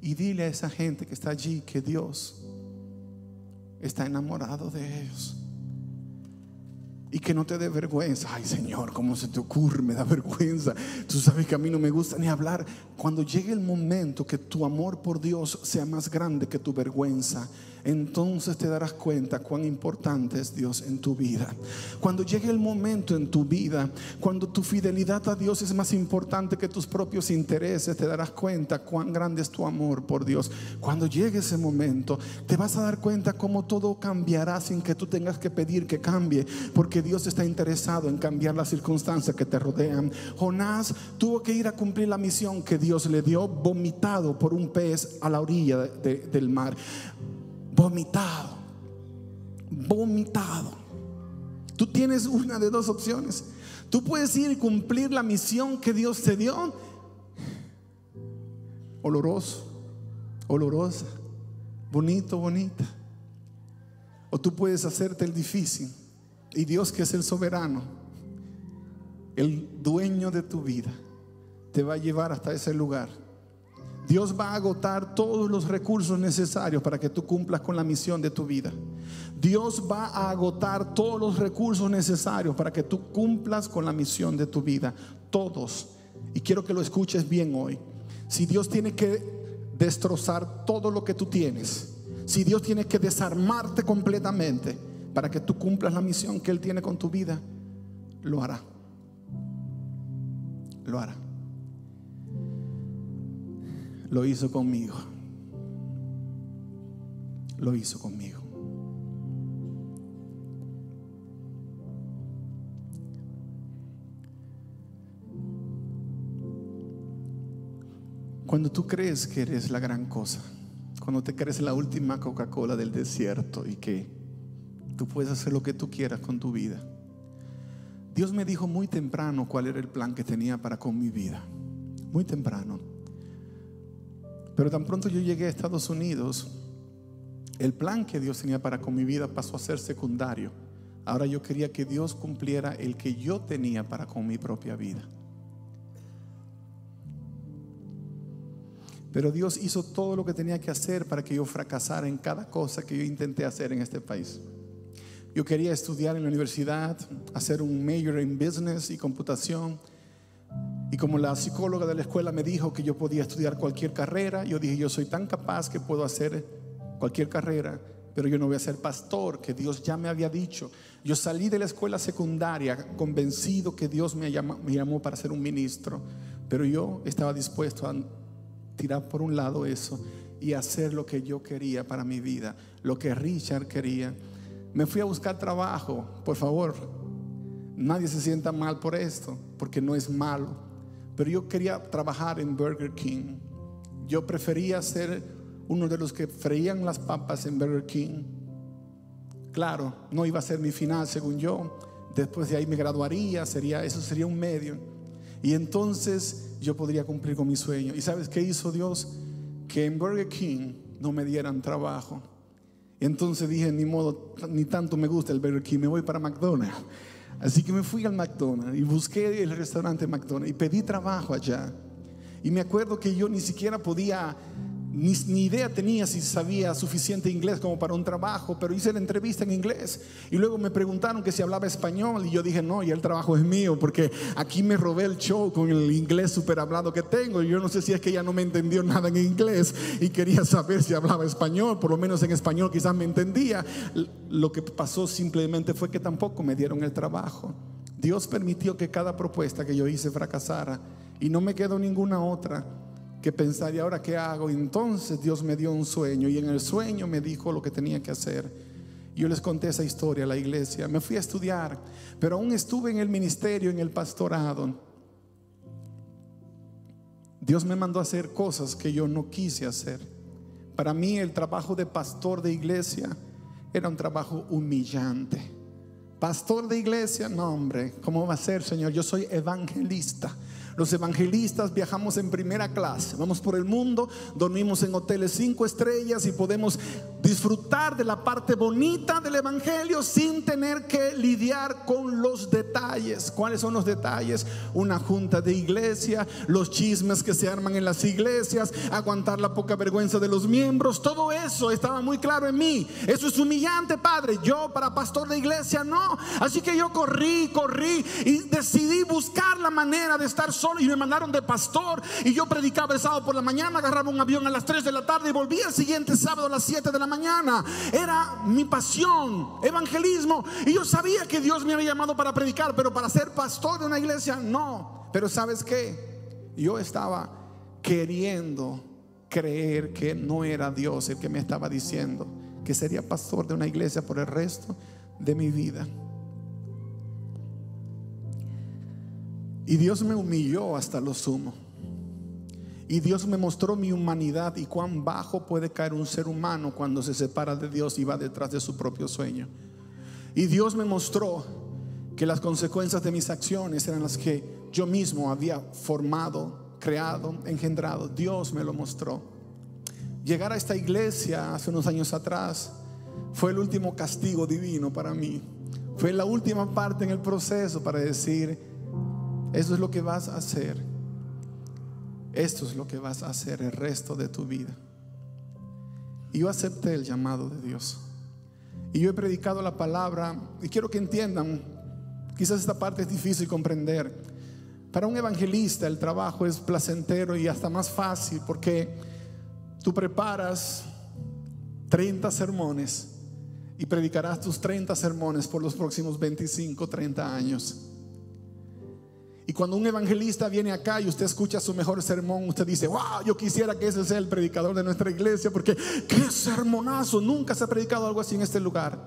y dile a esa gente que está allí que Dios está enamorado de ellos. Y que no te dé vergüenza. Ay Señor, ¿cómo se te ocurre? Me da vergüenza. Tú sabes que a mí no me gusta ni hablar. Cuando llegue el momento que tu amor por Dios sea más grande que tu vergüenza, entonces te darás cuenta cuán importante es Dios en tu vida. Cuando llegue el momento en tu vida, cuando tu fidelidad a Dios es más importante que tus propios intereses, te darás cuenta cuán grande es tu amor por Dios. Cuando llegue ese momento, te vas a dar cuenta cómo todo cambiará sin que tú tengas que pedir que cambie, porque Dios está interesado en cambiar las circunstancias que te rodean. Jonás tuvo que ir a cumplir la misión que Dios le dio, vomitado por un pez a la orilla del mar vomitado, vomitado. Tú tienes una de dos opciones. Tú puedes ir y cumplir la misión que Dios te dio. Oloroso, olorosa, bonito, bonita. O tú puedes hacerte el difícil. Y Dios que es el soberano, el dueño de tu vida, te va a llevar hasta ese lugar Dios va a agotar todos los recursos necesarios para que tú cumplas con la misión de tu vida. Dios va a agotar todos los recursos necesarios para que tú cumplas con la misión de tu vida. Todos. Y quiero que lo escuches bien hoy. Si Dios tiene que destrozar todo lo que tú tienes, si Dios tiene que desarmarte completamente para que tú cumplas la misión que Él tiene con tu vida, lo hará. Lo hará lo hizo conmigo. Lo hizo conmigo. Cuando tú crees que eres la gran cosa, cuando te crees la última Coca-Cola del desierto y que tú puedes hacer lo que tú quieras con tu vida. Dios me dijo muy temprano cuál era el plan que tenía para con mi vida. Muy temprano. Pero tan pronto yo llegué a Estados Unidos, el plan que Dios tenía para con mi vida pasó a ser secundario. Ahora yo quería que Dios cumpliera el que yo tenía para con mi propia vida. Pero Dios hizo todo lo que tenía que hacer para que yo fracasara en cada cosa que yo intenté hacer en este país. Yo quería estudiar en la universidad, hacer un major en business y computación y como la psicóloga de la escuela me dijo que yo podía estudiar cualquier carrera, yo dije, yo soy tan capaz que puedo hacer cualquier carrera, pero yo no voy a ser pastor, que Dios ya me había dicho. Yo salí de la escuela secundaria convencido que Dios me llamó, para ser un ministro, pero yo estaba dispuesto a tirar por un lado eso y hacer lo que yo quería para mi vida, lo que Richard quería. Me fui a buscar trabajo, por favor, nadie se sienta mal por esto, porque no es malo pero yo quería trabajar en Burger King. Yo prefería ser uno de los que freían las papas en Burger King. Claro, no iba a ser mi final según yo. Después de ahí me graduaría, sería eso sería un medio. Y entonces yo podría cumplir con mi sueño. ¿Y sabes qué hizo Dios? Que en Burger King no me dieran trabajo. Entonces dije, ni modo, ni tanto me gusta el Burger King, me voy para McDonald's. Así que me fui al McDonald's y busqué el restaurante McDonald's y pedí trabajo allá. Y me acuerdo que yo ni siquiera podía ni, idea tenía si sabía suficiente inglés como para un trabajo, pero hice la entrevista en inglés. Y luego me preguntaron que si hablaba español y yo dije, no, y el trabajo es mío, porque aquí me robé el show con el inglés super hablado que tengo. Y yo no sé si es que ella no me entendió nada en inglés y quería saber si hablaba español, por lo menos en español quizás me entendía. Lo que pasó simplemente fue que tampoco me dieron el trabajo. Dios permitió que cada propuesta que yo hice fracasara y no me quedó ninguna otra que pensar, ¿y ahora qué hago? Entonces Dios me dio un sueño y en el sueño me dijo lo que tenía que hacer. Yo les conté esa historia a la iglesia. Me fui a estudiar, pero aún estuve en el ministerio, en el pastorado. Dios me mandó a hacer cosas que yo no quise hacer. Para mí el trabajo de pastor de iglesia era un trabajo humillante. Pastor de iglesia, no hombre, ¿cómo va a ser, Señor? Yo soy evangelista. Los evangelistas viajamos en primera clase, vamos por el mundo, dormimos en hoteles cinco estrellas y podemos disfrutar de la parte bonita del evangelio sin tener que lidiar con los detalles. ¿Cuáles son los detalles? Una junta de iglesia, los chismes que se arman en las iglesias, aguantar la poca vergüenza de los miembros, todo eso estaba muy claro en mí. Eso es humillante, Padre. Yo para pastor de iglesia no. Así que yo corrí, corrí y decidí buscar la manera de estar solo y me mandaron de pastor y yo predicaba el sábado por la mañana, agarraba un avión a las 3 de la tarde y volvía el siguiente sábado a las 7 de la mañana. Era mi pasión, evangelismo. Y yo sabía que Dios me había llamado para predicar, pero para ser pastor de una iglesia no. Pero sabes qué? Yo estaba queriendo creer que no era Dios el que me estaba diciendo que sería pastor de una iglesia por el resto de mi vida. Y Dios me humilló hasta lo sumo. Y Dios me mostró mi humanidad y cuán bajo puede caer un ser humano cuando se separa de Dios y va detrás de su propio sueño. Y Dios me mostró que las consecuencias de mis acciones eran las que yo mismo había formado, creado, engendrado. Dios me lo mostró. Llegar a esta iglesia hace unos años atrás fue el último castigo divino para mí. Fue la última parte en el proceso para decir, eso es lo que vas a hacer. Esto es lo que vas a hacer el resto de tu vida. Y yo acepté el llamado de Dios. Y yo he predicado la palabra y quiero que entiendan, quizás esta parte es difícil comprender. Para un evangelista el trabajo es placentero y hasta más fácil porque tú preparas 30 sermones y predicarás tus 30 sermones por los próximos 25, 30 años. Y cuando un evangelista viene acá y usted escucha su mejor sermón, usted dice, wow, yo quisiera que ese sea el predicador de nuestra iglesia, porque qué sermonazo, nunca se ha predicado algo así en este lugar.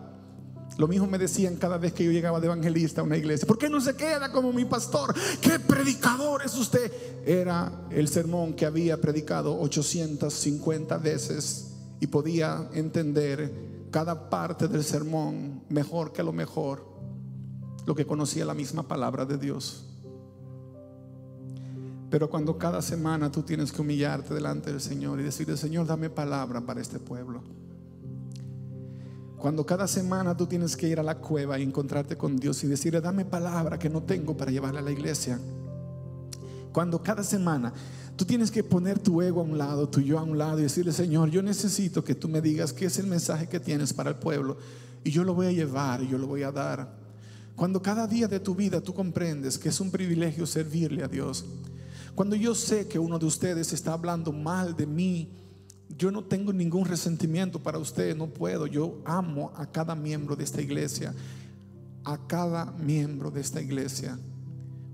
Lo mismo me decían cada vez que yo llegaba de evangelista a una iglesia. ¿Por qué no se queda como mi pastor? ¿Qué predicador es usted? Era el sermón que había predicado 850 veces y podía entender cada parte del sermón mejor que lo mejor, lo que conocía la misma palabra de Dios. Pero cuando cada semana tú tienes que humillarte delante del Señor y decirle, Señor, dame palabra para este pueblo. Cuando cada semana tú tienes que ir a la cueva y encontrarte con Dios y decirle, dame palabra que no tengo para llevarla a la iglesia. Cuando cada semana tú tienes que poner tu ego a un lado, tu yo a un lado y decirle, Señor, yo necesito que tú me digas qué es el mensaje que tienes para el pueblo y yo lo voy a llevar y yo lo voy a dar. Cuando cada día de tu vida tú comprendes que es un privilegio servirle a Dios cuando yo sé que uno de ustedes está hablando mal de mí, yo no tengo ningún resentimiento para ustedes, no puedo. Yo amo a cada miembro de esta iglesia, a cada miembro de esta iglesia.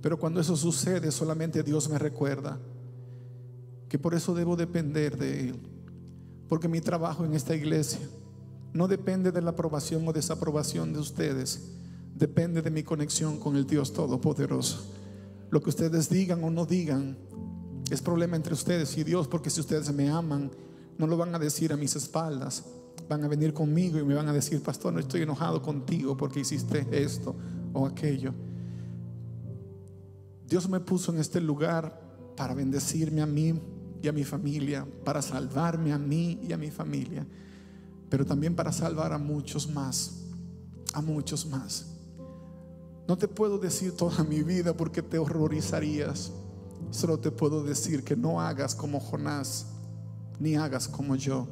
Pero cuando eso sucede, solamente Dios me recuerda que por eso debo depender de Él. Porque mi trabajo en esta iglesia no depende de la aprobación o desaprobación de ustedes, depende de mi conexión con el Dios Todopoderoso. Lo que ustedes digan o no digan es problema entre ustedes y Dios, porque si ustedes me aman, no lo van a decir a mis espaldas. Van a venir conmigo y me van a decir, pastor, no estoy enojado contigo porque hiciste esto o aquello. Dios me puso en este lugar para bendecirme a mí y a mi familia, para salvarme a mí y a mi familia, pero también para salvar a muchos más, a muchos más. No te puedo decir toda mi vida porque te horrorizarías. Solo te puedo decir que no hagas como Jonás, ni hagas como yo.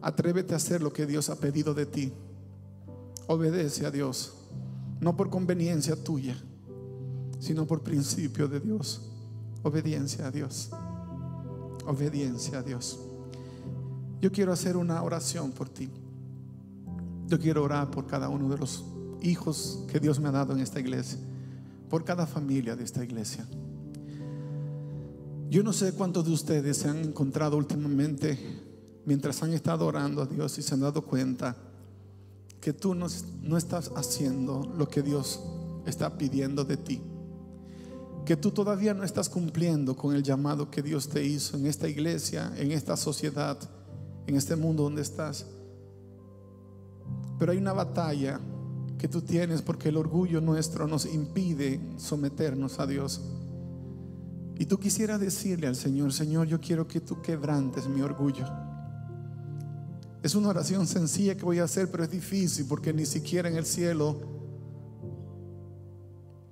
Atrévete a hacer lo que Dios ha pedido de ti. Obedece a Dios, no por conveniencia tuya, sino por principio de Dios. Obediencia a Dios. Obediencia a Dios. Yo quiero hacer una oración por ti. Yo quiero orar por cada uno de los hijos que Dios me ha dado en esta iglesia, por cada familia de esta iglesia. Yo no sé cuántos de ustedes se han encontrado últimamente mientras han estado orando a Dios y se han dado cuenta que tú no, no estás haciendo lo que Dios está pidiendo de ti. Que tú todavía no estás cumpliendo con el llamado que Dios te hizo en esta iglesia, en esta sociedad, en este mundo donde estás. Pero hay una batalla que tú tienes porque el orgullo nuestro nos impide someternos a Dios. Y tú quisieras decirle al Señor, Señor, yo quiero que tú quebrantes mi orgullo. Es una oración sencilla que voy a hacer, pero es difícil porque ni siquiera en el cielo,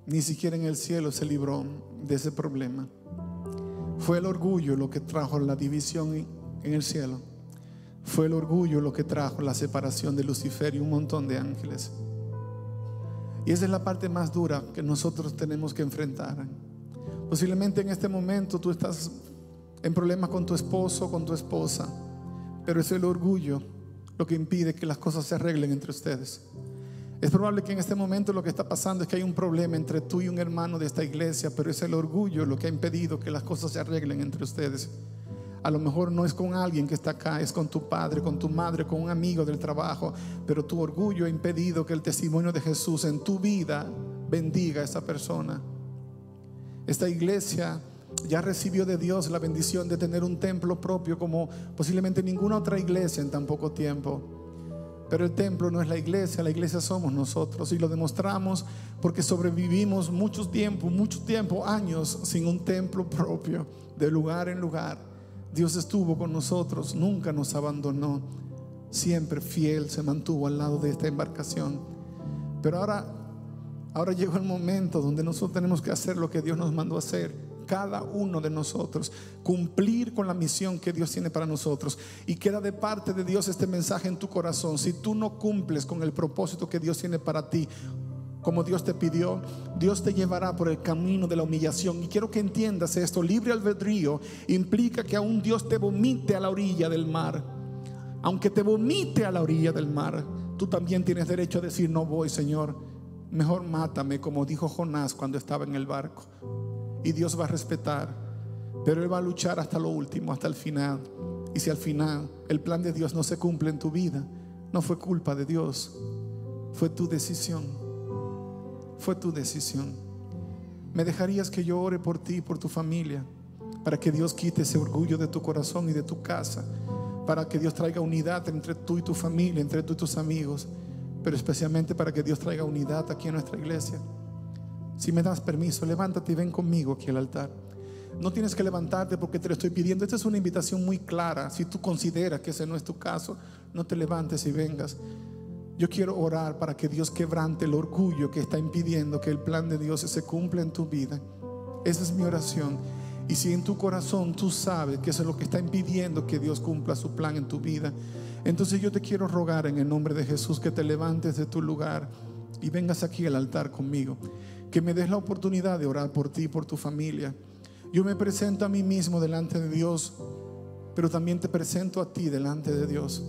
ni siquiera en el cielo se libró de ese problema. Fue el orgullo lo que trajo la división en el cielo. Fue el orgullo lo que trajo la separación de Lucifer y un montón de ángeles. Y esa es la parte más dura que nosotros tenemos que enfrentar. Posiblemente en este momento tú estás en problemas con tu esposo, con tu esposa, pero es el orgullo lo que impide que las cosas se arreglen entre ustedes. Es probable que en este momento lo que está pasando es que hay un problema entre tú y un hermano de esta iglesia, pero es el orgullo lo que ha impedido que las cosas se arreglen entre ustedes. A lo mejor no es con alguien que está acá, es con tu padre, con tu madre, con un amigo del trabajo, pero tu orgullo ha impedido que el testimonio de Jesús en tu vida bendiga a esa persona. Esta iglesia ya recibió de Dios la bendición de tener un templo propio como posiblemente ninguna otra iglesia en tan poco tiempo. Pero el templo no es la iglesia, la iglesia somos nosotros y lo demostramos porque sobrevivimos mucho tiempo, mucho tiempo, años sin un templo propio, de lugar en lugar. Dios estuvo con nosotros, nunca nos abandonó, siempre fiel se mantuvo al lado de esta embarcación. Pero ahora, ahora llegó el momento donde nosotros tenemos que hacer lo que Dios nos mandó a hacer cada uno de nosotros, cumplir con la misión que Dios tiene para nosotros. Y queda de parte de Dios este mensaje en tu corazón. Si tú no cumples con el propósito que Dios tiene para ti, como Dios te pidió, Dios te llevará por el camino de la humillación. Y quiero que entiendas esto, libre albedrío implica que aún Dios te vomite a la orilla del mar. Aunque te vomite a la orilla del mar, tú también tienes derecho a decir, no voy, Señor. Mejor mátame, como dijo Jonás cuando estaba en el barco y Dios va a respetar, pero Él va a luchar hasta lo último, hasta el final. Y si al final el plan de Dios no se cumple en tu vida, no fue culpa de Dios, fue tu decisión, fue tu decisión. ¿Me dejarías que yo ore por ti y por tu familia? Para que Dios quite ese orgullo de tu corazón y de tu casa. Para que Dios traiga unidad entre tú y tu familia, entre tú y tus amigos. Pero especialmente para que Dios traiga unidad aquí en nuestra iglesia. Si me das permiso, levántate y ven conmigo aquí al altar. No tienes que levantarte porque te lo estoy pidiendo. Esta es una invitación muy clara. Si tú consideras que ese no es tu caso, no te levantes y vengas. Yo quiero orar para que Dios quebrante el orgullo que está impidiendo que el plan de Dios se cumpla en tu vida. Esa es mi oración. Y si en tu corazón tú sabes que es lo que está impidiendo que Dios cumpla su plan en tu vida, entonces yo te quiero rogar en el nombre de Jesús que te levantes de tu lugar y vengas aquí al altar conmigo que me des la oportunidad de orar por ti por tu familia. Yo me presento a mí mismo delante de Dios, pero también te presento a ti delante de Dios.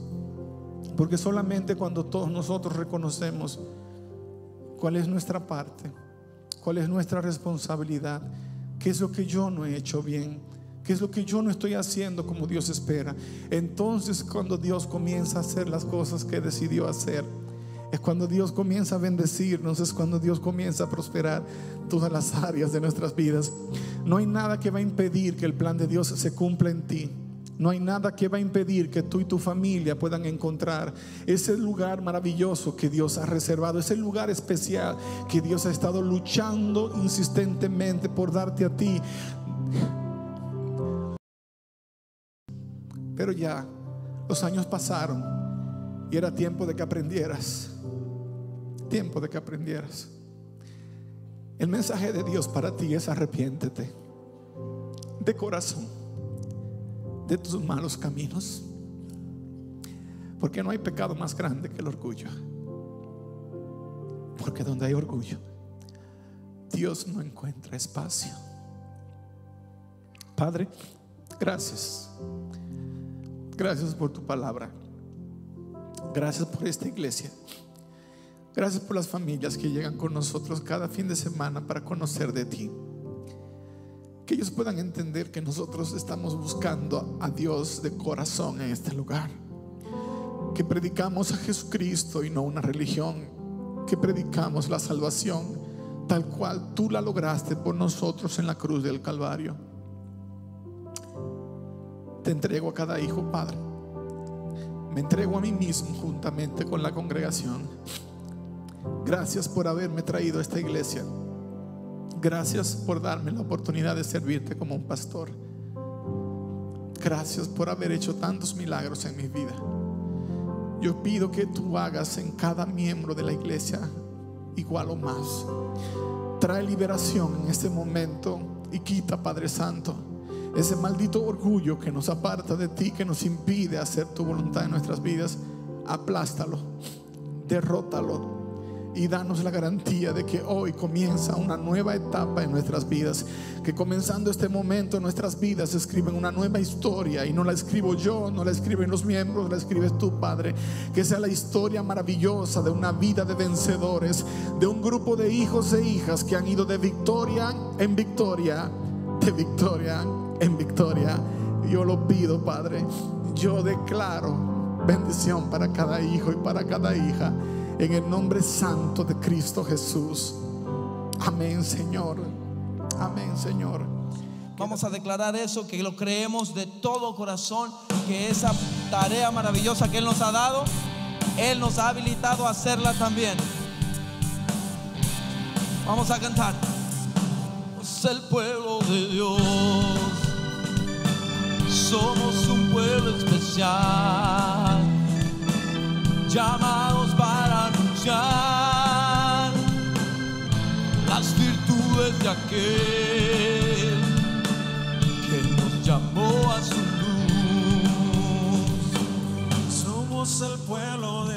Porque solamente cuando todos nosotros reconocemos cuál es nuestra parte, cuál es nuestra responsabilidad, qué es lo que yo no he hecho bien, qué es lo que yo no estoy haciendo como Dios espera, entonces cuando Dios comienza a hacer las cosas que decidió hacer, es cuando Dios comienza a bendecirnos, es cuando Dios comienza a prosperar todas las áreas de nuestras vidas. No hay nada que va a impedir que el plan de Dios se cumpla en ti. No hay nada que va a impedir que tú y tu familia puedan encontrar ese lugar maravilloso que Dios ha reservado, ese lugar especial que Dios ha estado luchando insistentemente por darte a ti. Pero ya los años pasaron y era tiempo de que aprendieras tiempo de que aprendieras. El mensaje de Dios para ti es arrepiéntete de corazón de tus malos caminos. Porque no hay pecado más grande que el orgullo. Porque donde hay orgullo, Dios no encuentra espacio. Padre, gracias. Gracias por tu palabra. Gracias por esta iglesia. Gracias por las familias que llegan con nosotros cada fin de semana para conocer de ti. Que ellos puedan entender que nosotros estamos buscando a Dios de corazón en este lugar. Que predicamos a Jesucristo y no una religión. Que predicamos la salvación tal cual tú la lograste por nosotros en la cruz del Calvario. Te entrego a cada hijo, Padre. Me entrego a mí mismo juntamente con la congregación Gracias por haberme traído a esta iglesia. Gracias por darme la oportunidad de servirte como un pastor. Gracias por haber hecho tantos milagros en mi vida. Yo pido que tú hagas en cada miembro de la iglesia igual o más. Trae liberación en este momento y quita, Padre Santo, ese maldito orgullo que nos aparta de ti, que nos impide hacer tu voluntad en nuestras vidas. Aplástalo, derrótalo y danos la garantía de que hoy comienza una nueva etapa en nuestras vidas, que comenzando este momento nuestras vidas escriben una nueva historia y no la escribo yo, no la escriben los miembros, la escribes tú, Padre, que sea la historia maravillosa de una vida de vencedores, de un grupo de hijos e hijas que han ido de victoria en victoria, de victoria en victoria. Yo lo pido, Padre, yo declaro bendición para cada hijo y para cada hija en el nombre santo de Cristo Jesús. Amén, Señor. Amén, Señor.
Vamos a declarar eso, que lo creemos de todo corazón, que esa tarea maravillosa que Él nos ha dado, Él nos ha habilitado a hacerla también. Vamos a cantar. Es el pueblo de Dios. Somos un pueblo especial, llamados para las virtudes de aquel que nos llamó a su luz.
Somos el pueblo de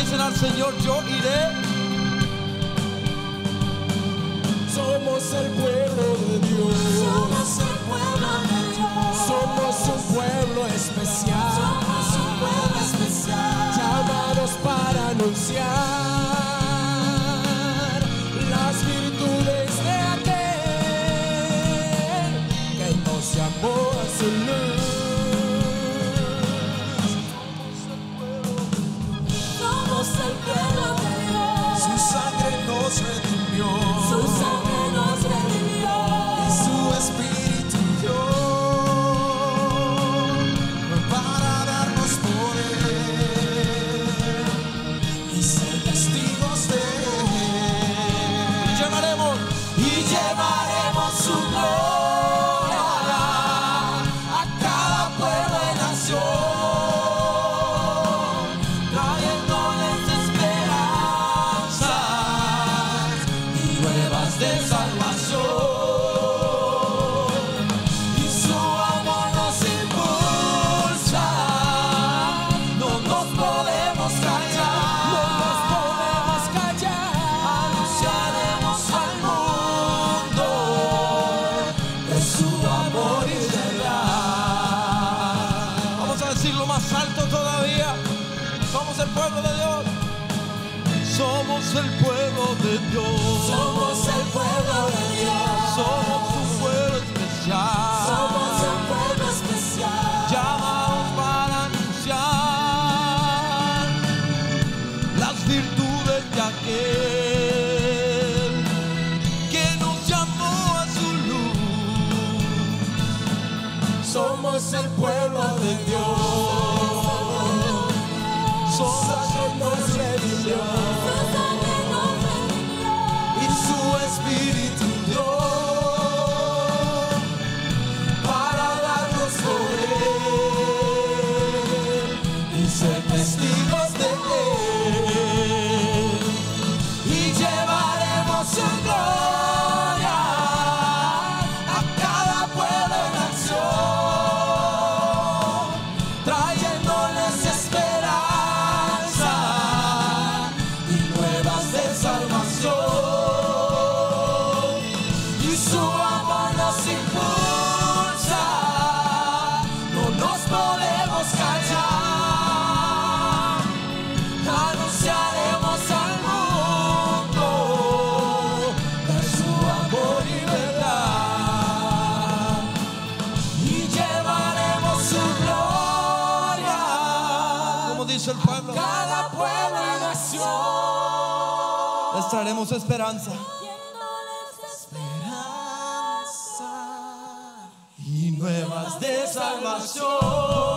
dicen al Señor, yo iré?
Somos el pueblo de Dios.
Somos el pueblo de Dios.
Somos un pueblo especial.
Somos un pueblo especial.
Llamados para anunciar
somos el pueblo de Dios.
Somos nos
redimió traeremos esperanza
Trayéndoles
y nuevas de salvación.